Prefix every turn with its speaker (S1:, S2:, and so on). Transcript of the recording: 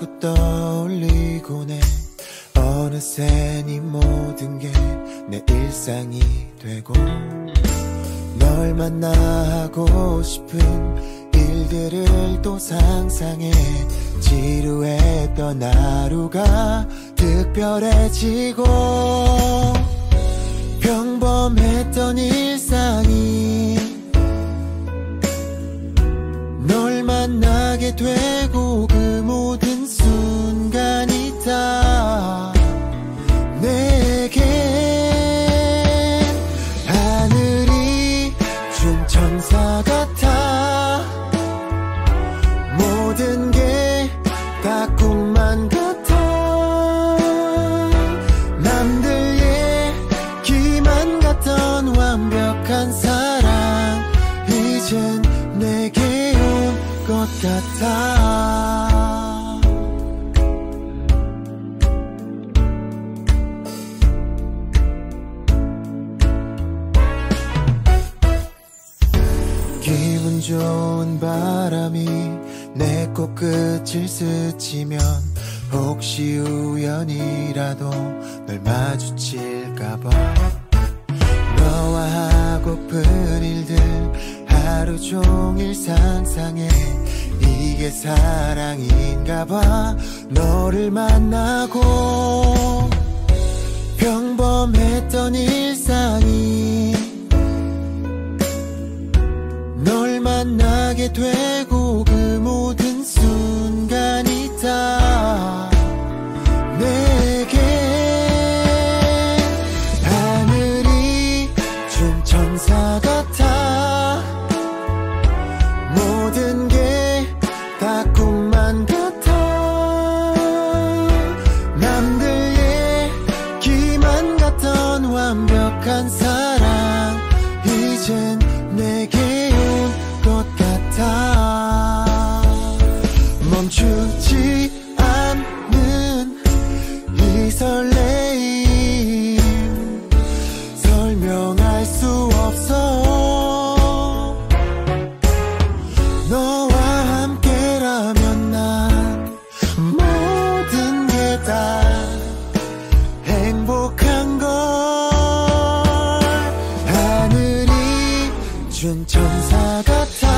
S1: 자꾸 떠올리곤 해 어느새 네 모든 게 내 일상이 되고 널 만나고 싶은 일들을 또 상상해 지루했던 하루가 특별해지고 평범했던 일상이 널 만나게 되고 꿈만 같아. 남들 얘기만 같던 완벽한 사랑 이젠 내게 온 것 같아. 기분 좋은 바람이 내 코끝을 스치면 혹시 우연이라도 널 마주칠까봐. 너와 하고픈 일들 하루 종일 상상해. 이게 사랑인가봐. 너를 만나고 평범했던 일상이 널 만나게 되고 천사 같아 모든 게 다 꿈만 같아. 남들 얘기만 같던 완벽한 사랑 이젠 내게 온 것 같아. 멈추지 너와 함께라면 난 모든 게 다 행복한 걸. 하늘이 준 천사 같아